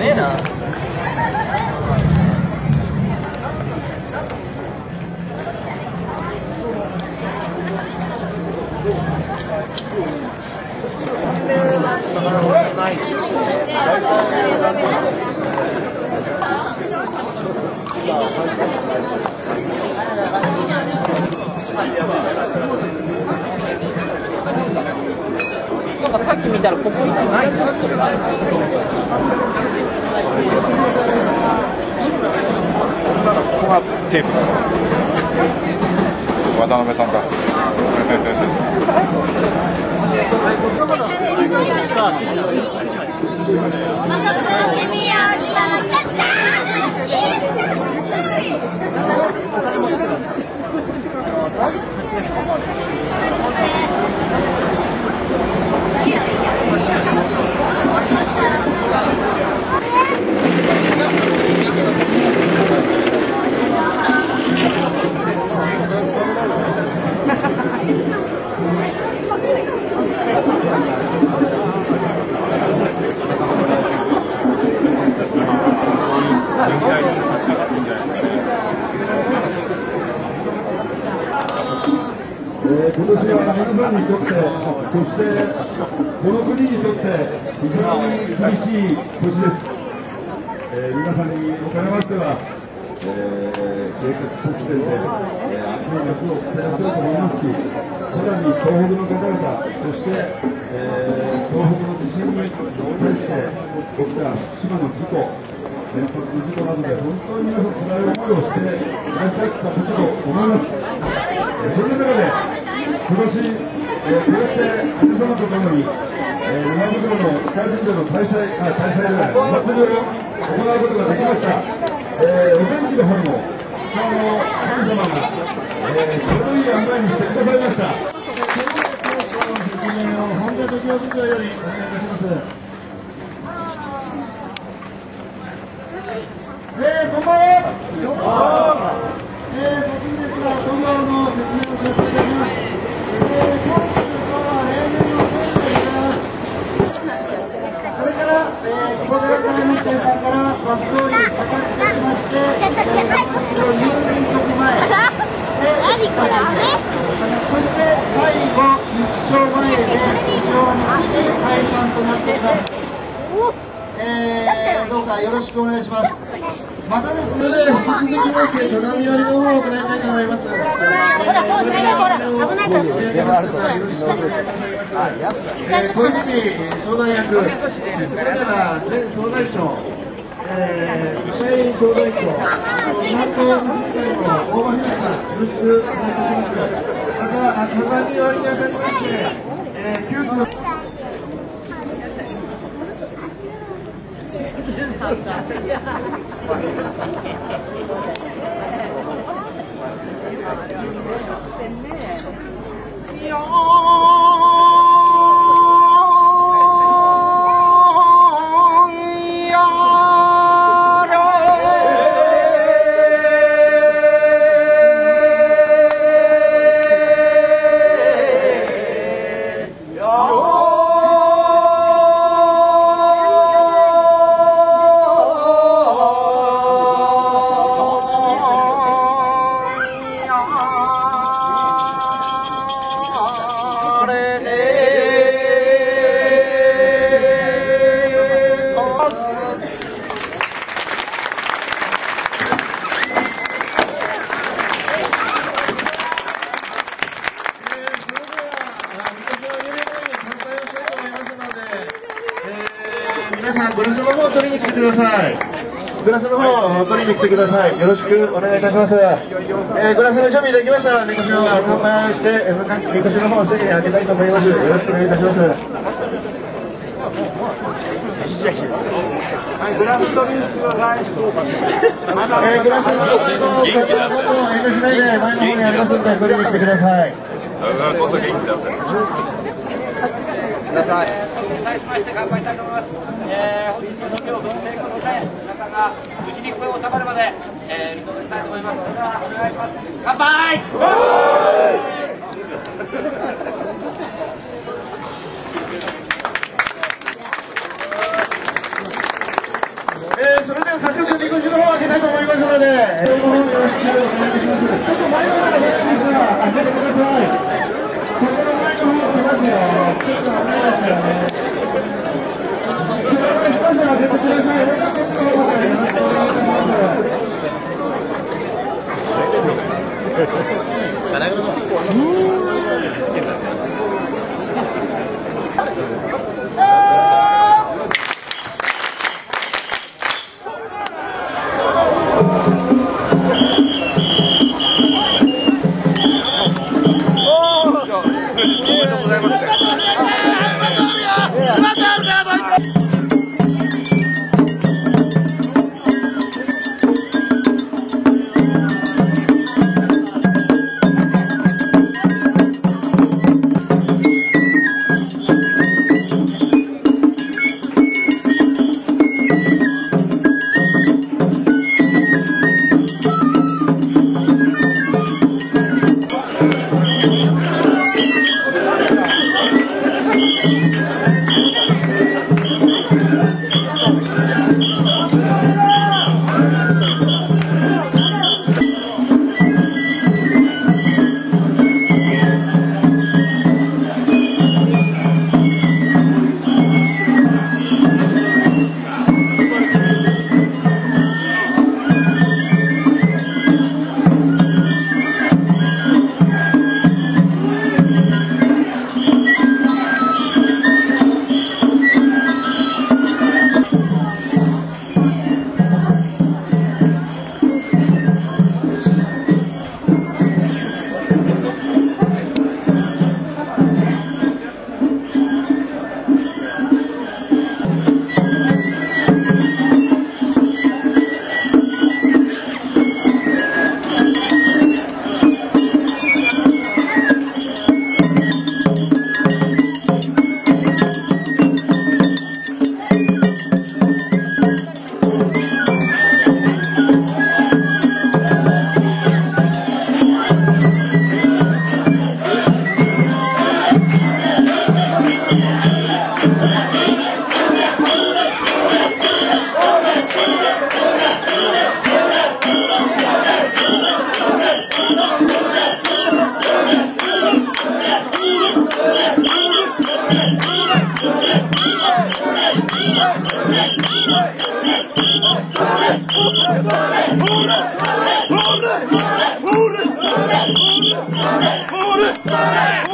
ねえななんかさっき見たらここにないなってるここがテープ渡辺さんだまさ楽しみやえー今年は皆さんにとって、そしてこの国にとって非常に厳しい年です。えー皆さんにおかれましては、えー、計画策定で、えー、暑い夏を照らせようと思いますし、さらに東北の方々、そして、えー東北の地震に対して起きた福島の事故、原発の事故などで本当に皆さん辛い思いをしていらっしゃったことと思います。えーその中で今年、えー、こうやって皆様と共に、えー、今袋の北神社の大祭、あ、大祭では、お祭りを行うことができました。えー、お天気の方も、北の神様が、えー、ちょうどいい案内にしてくださいました。本田時生部長よりお願いいたします。えー、こんばんは。えー、突然ですが、東京の説明をさせていただきます。どうかよろしくお願いします。またですね、引き続きまして、鏡割りの方を行いたいと思います。ほらもうちっちゃい子ほら危ないから、小泉相談役、それから前相談長、えー、石井相談長、担当理事会の大場秀さん、よろしくお願いいたします。また、鏡割りにあたりまして、えー、急遽 감사합니다. ください。よろしくお願いいたします、えー、グラスの準備できましたらみこししてえーみこしの方を席に開けたいと思います。よろしくお願いいたします。はい、グラス取りに来てください。えー、グラスの方を遠慮しないで前の方にありますので取りに来てください。だこそ元気出せ最しまして乾杯したいと思います。えー、本日の授業分成功の際、皆さんが無事に声を収まるまで、えー、見届けたいと思います。それではお願いします。乾杯。ますので、えーこの方によろしくお願います。ちょっと前の方が出ないですが、開けてください。ここの。れ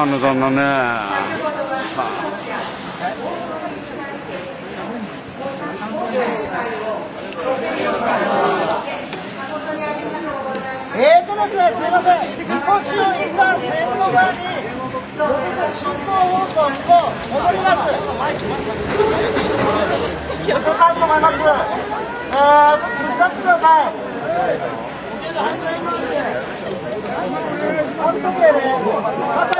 あの旦那ね、えーとですね、すません、みこしを一旦線路側に乗せて進行方向に戻ります。遅かと思います。えー、てください。反対回りで、反対でね。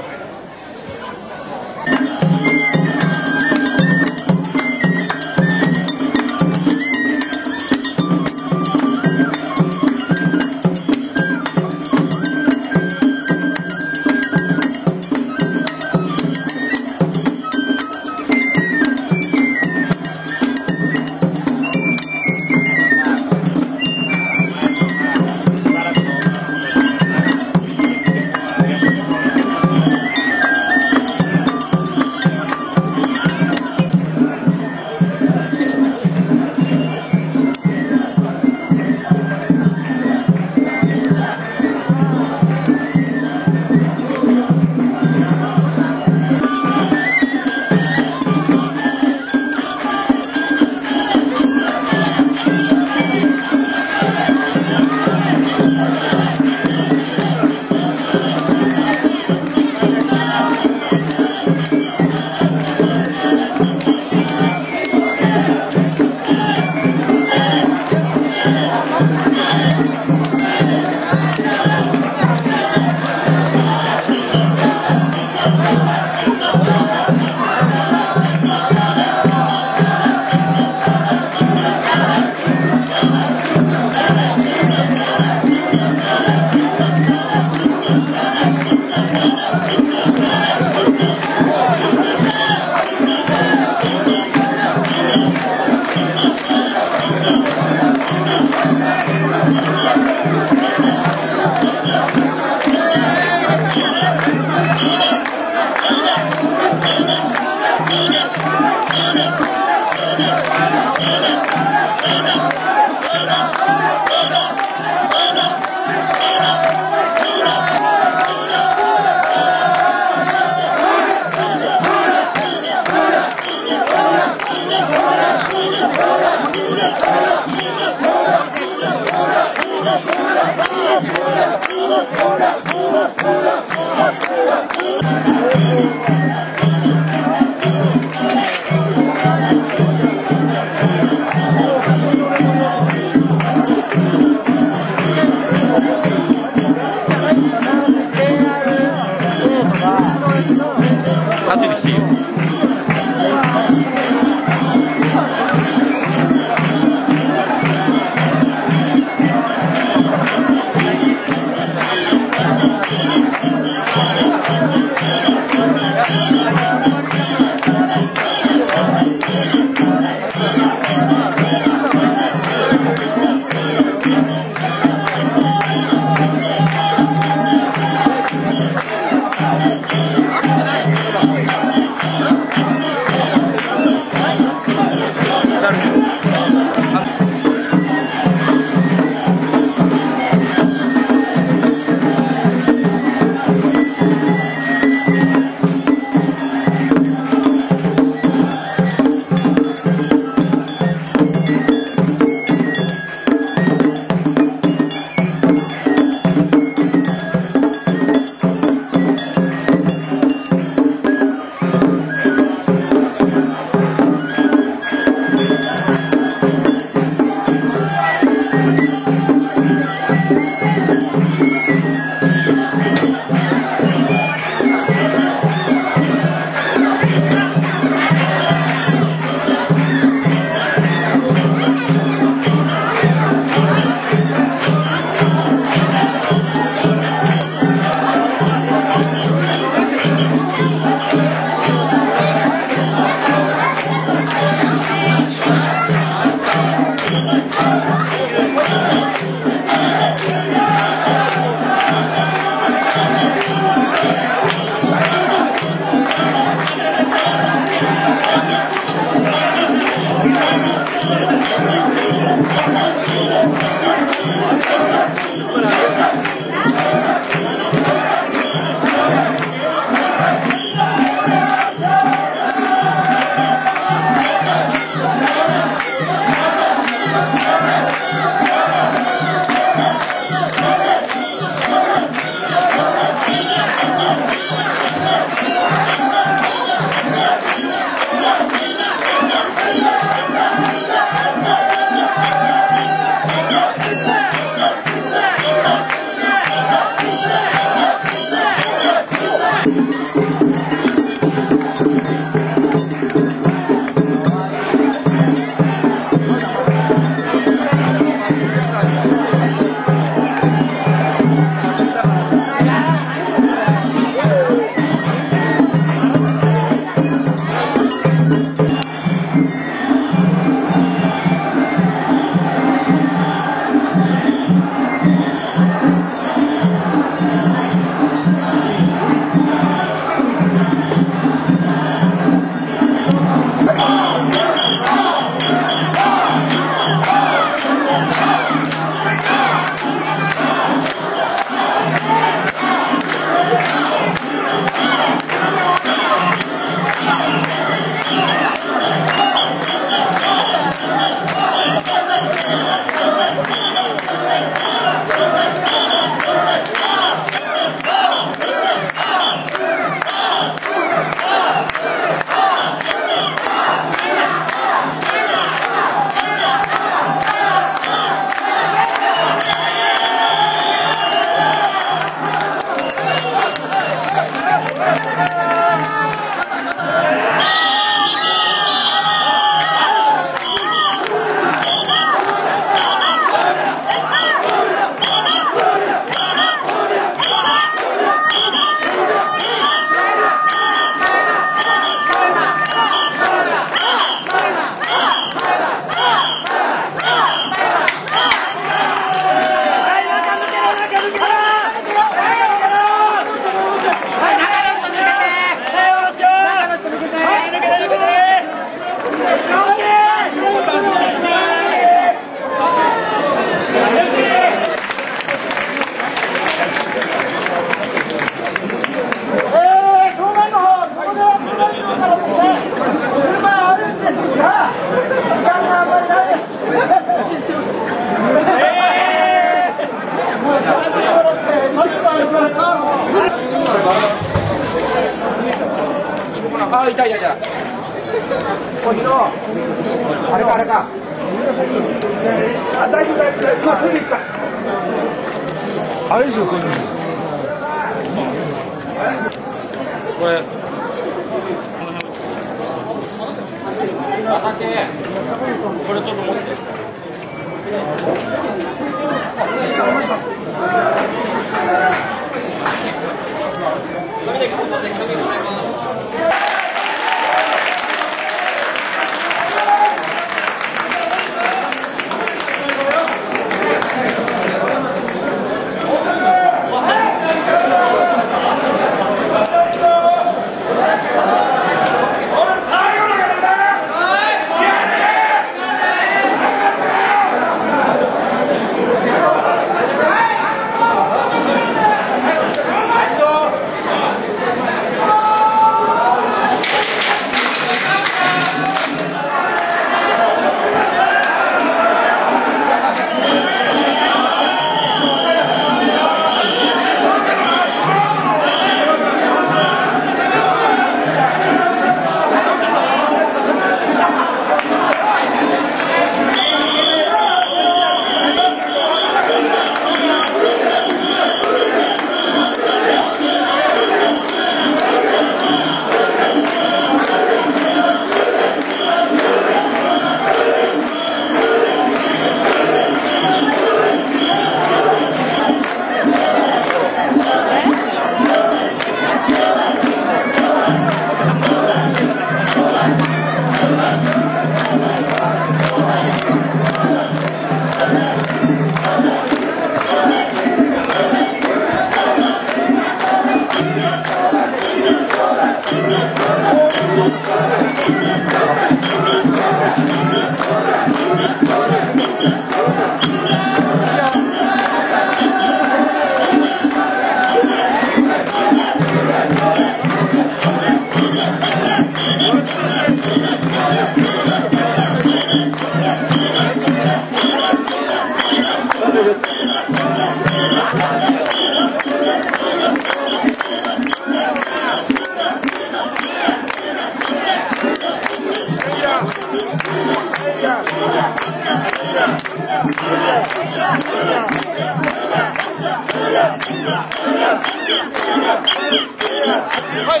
Vai,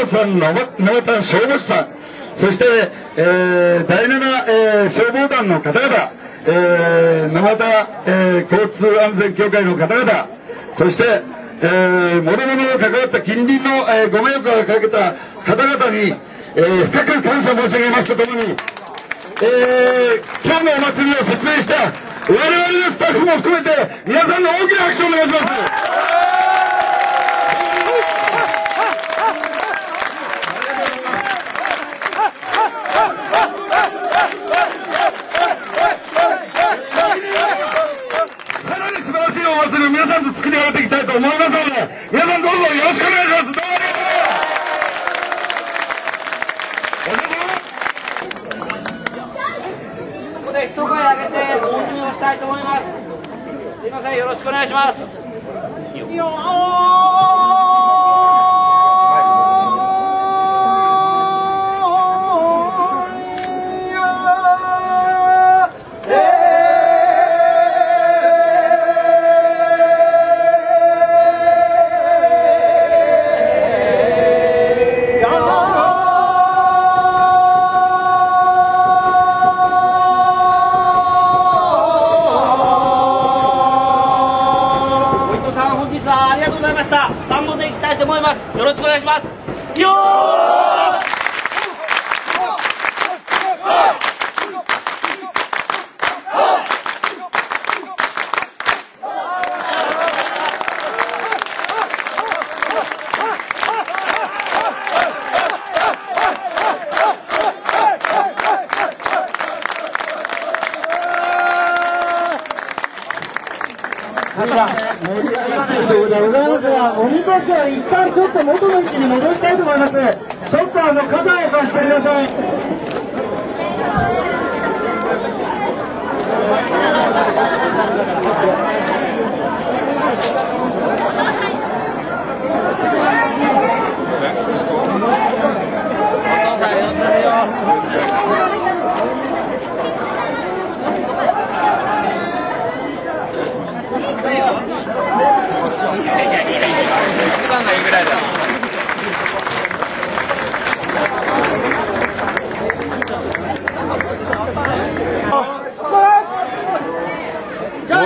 田さん、沼田消防士さん、そして、えー第7、えー消防団の方々、えー沼田、えー交通安全協会の方々、そして、えー、もろもろ関わった近隣の、えーご迷惑をかけた方々に、えー深く感謝申し上げますとともに、えー今日のお祭りを説明した我々のスタッフも含めて皆さんの大きな拍手をお願いしますさらに素晴らしいお祭りを皆さんと作り上げていきたいと思います。ので皆さんどうぞよろしくお願いします。どうもありがとうお疲れ様ここで一声上げて大詰めをしたいと思います。すいませんよろしくお願いします。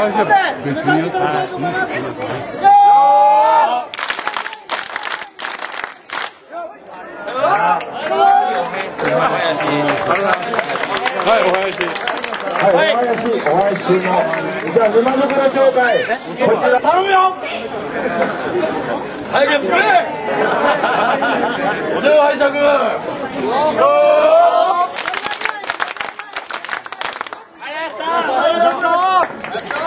じゃあ、一発で締めさせていただきたいと思います。はい、お囃子。はい、お囃子、お囃子の、じゃあ、沼袋協会、こちら、頼むよはい、作れおでは拝借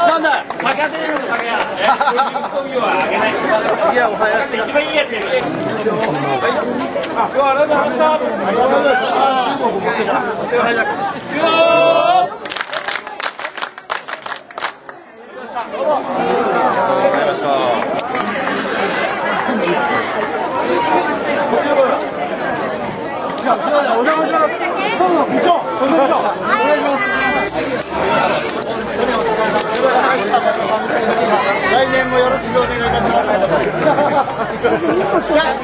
なんだ酒当てれるのか酒やいやおはやし一番いいやつやね今日はありがとうございました。Yeah.